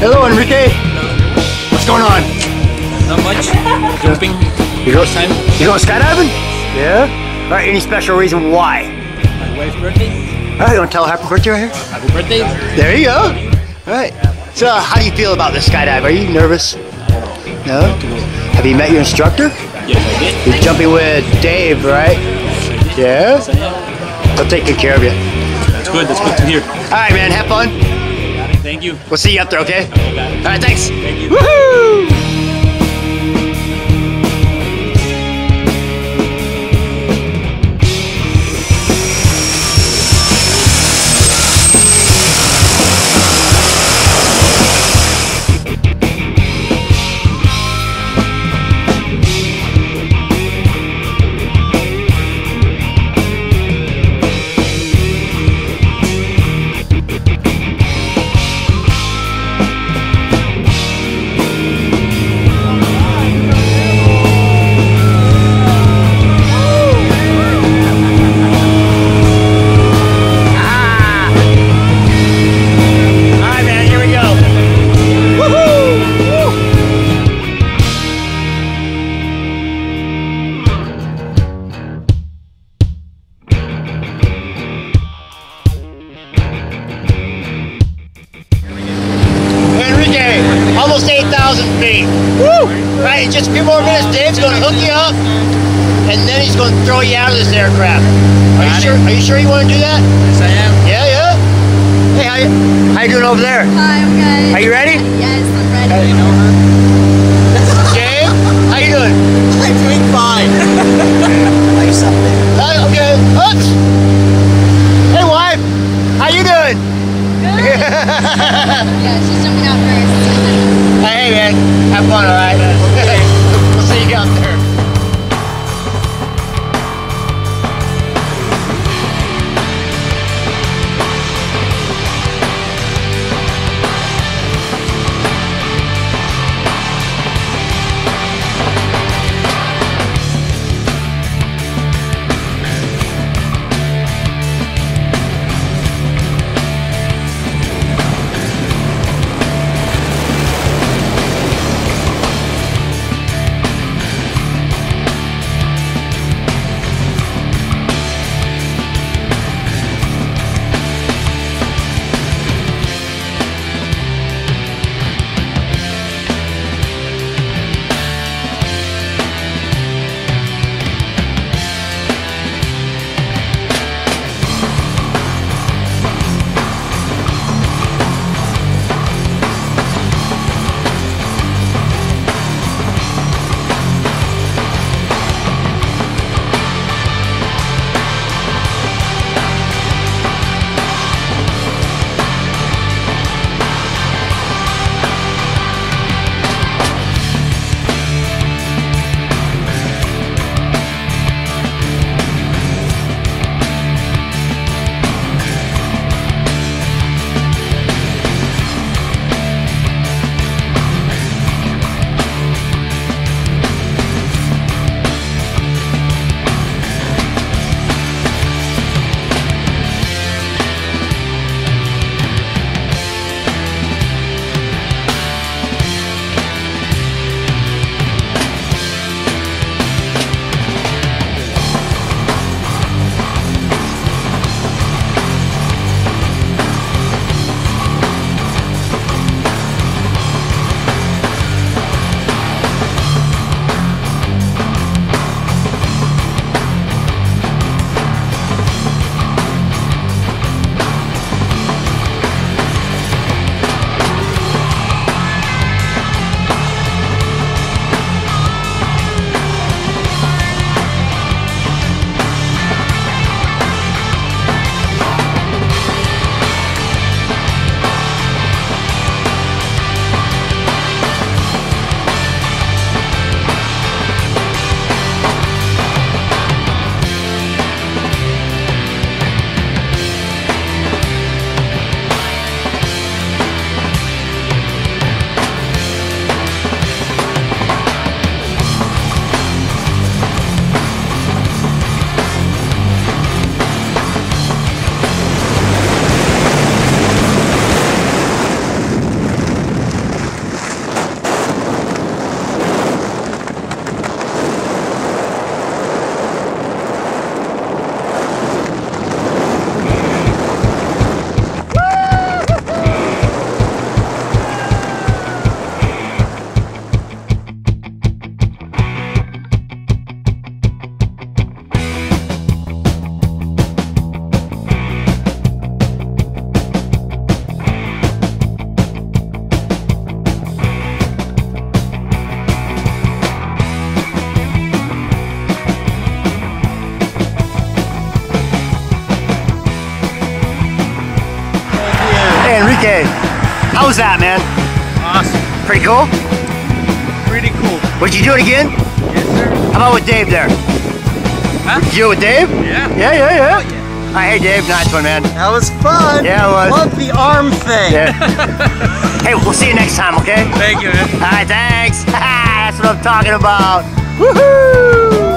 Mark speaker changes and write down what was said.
Speaker 1: Hello, Enrique. What's going on?
Speaker 2: Not much. Jumping.
Speaker 1: You go,
Speaker 2: time.
Speaker 1: you going skydiving? Yeah. All right. Any special reason why?
Speaker 2: My wife's birthday.
Speaker 1: All right. You want to tell her happy birthday right here?
Speaker 2: Happy birthday.
Speaker 1: There you go. All right. So, how do you feel about this skydive? Are you nervous? No. Have you met your instructor?
Speaker 2: Yes, I did.
Speaker 1: You're jumping with Dave, right? Yeah. He'll take good care of you.
Speaker 2: That's good. That's good to hear.
Speaker 1: All right, man. Have fun.
Speaker 2: Thank you.
Speaker 1: We'll see you up there, okay? All right. Thanks.
Speaker 2: Thank you.
Speaker 1: Woohoo! Few more minutes, Dave's going to hook you up, and then he's going to throw you out of this aircraft. Are you
Speaker 2: Got it.
Speaker 1: sure? Are you sure you want to do that?
Speaker 2: Yes, I am.
Speaker 1: Yeah, yeah. Hey, how you, how you doing over there?
Speaker 3: Hi, I'm good.
Speaker 1: Are you ready?
Speaker 3: Yes, I'm ready.
Speaker 2: Hey, You know her?
Speaker 1: Dave, how you doing?
Speaker 4: I'm doing fine. like something.
Speaker 1: Hi, okay. Oops. Hey, wife. How you doing?
Speaker 3: Good. yeah, she's jumping out first.
Speaker 1: hey, man. Have fun, all right? Was that, man?
Speaker 2: Awesome.
Speaker 1: Pretty cool?
Speaker 2: Pretty cool.
Speaker 1: Would you do it again?
Speaker 2: Yes, sir.
Speaker 1: How about with Dave there?
Speaker 2: Huh?
Speaker 1: Did you do it with Dave?
Speaker 2: Yeah.
Speaker 1: Yeah, yeah, yeah. All right, hey, Dave. Nice one, man.
Speaker 4: That was fun.
Speaker 1: Yeah, it was.
Speaker 4: Love the arm thing.
Speaker 1: Yeah. hey, we'll see you next time, okay?
Speaker 2: Thank you, man.
Speaker 1: All right, thanks. That's what I'm talking about. Woohoo!